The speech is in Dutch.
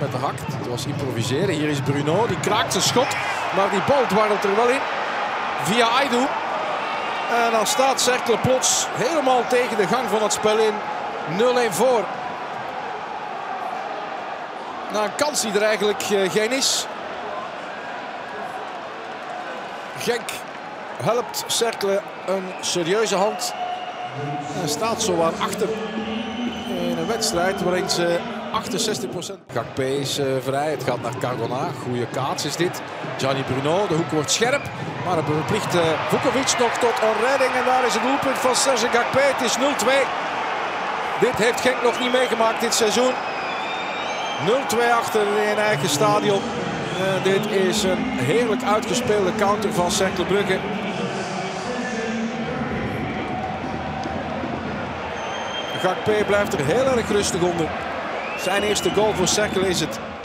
met de hak. Het was improviseren. Hier is Bruno. Die kraakt zijn schot. Maar die bal dwarrelt er wel in. Via Aidu. En dan staat Cercle plots helemaal tegen de gang van het spel in. 0-1 voor. Na een kans die er eigenlijk eh, geen is. Genk helpt Cercle een serieuze hand. En staat zo aan achter in een wedstrijd waarin ze 68%. Gakp is uh, vrij, het gaat naar Cardona. Goede kaats is dit. Gianni Bruno, de hoek wordt scherp. Maar het verplicht uh, Vukovic nog tot een redding. En daar is het doelpunt van Serge Gakpe. Het is 0-2. Dit heeft Genk nog niet meegemaakt dit seizoen. 0-2 achter in eigen stadion. Uh, dit is een heerlijk uitgespeelde counter van Cercle Brugge. Gakpe blijft er heel erg rustig onder. Zijn eerste goal voor Cercle is het.